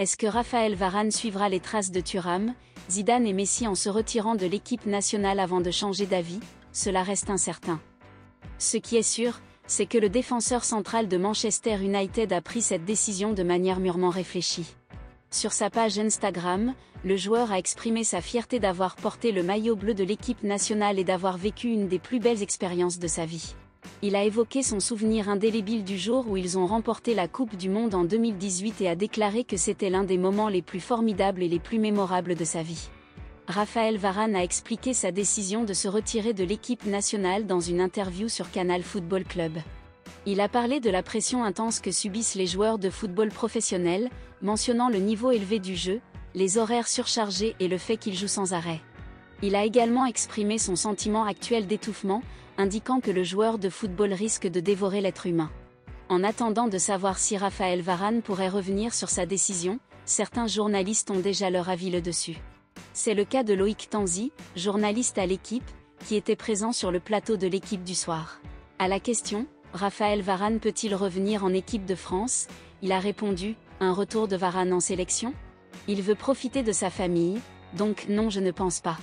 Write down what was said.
Est-ce que Raphaël Varane suivra les traces de Thuram, Zidane et Messi en se retirant de l'équipe nationale avant de changer d'avis? Cela reste incertain. Ce qui est sûr, c'est que le défenseur central de Manchester United a pris cette décision de manière mûrement réfléchie. Sur sa page Instagram, le joueur a exprimé sa fierté d'avoir porté le maillot bleu de l'équipe nationale et d'avoir vécu une des plus belles expériences de sa vie. Il a évoqué son souvenir indélébile du jour où ils ont remporté la Coupe du Monde en 2018 et a déclaré que c'était l'un des moments les plus formidables et les plus mémorables de sa vie. Raphaël Varane a expliqué sa décision de se retirer de l'équipe nationale dans une interview sur Canal Football Club. Il a parlé de la pression intense que subissent les joueurs de football professionnels, mentionnant le niveau élevé du jeu, les horaires surchargés et le fait qu'ils jouent sans arrêt. Il a également exprimé son sentiment actuel d'étouffement, indiquant que le joueur de football risque de dévorer l'être humain. En attendant de savoir si Raphaël Varane pourrait revenir sur sa décision, certains journalistes ont déjà leur avis le dessus. C'est le cas de Loïc Tanzi, journaliste à l'équipe, qui était présent sur le plateau de l'équipe du soir. À la question, Raphaël Varane peut-il revenir en équipe de France Il a répondu, un retour de Varane en sélection Il veut profiter de sa famille, donc non je ne pense pas.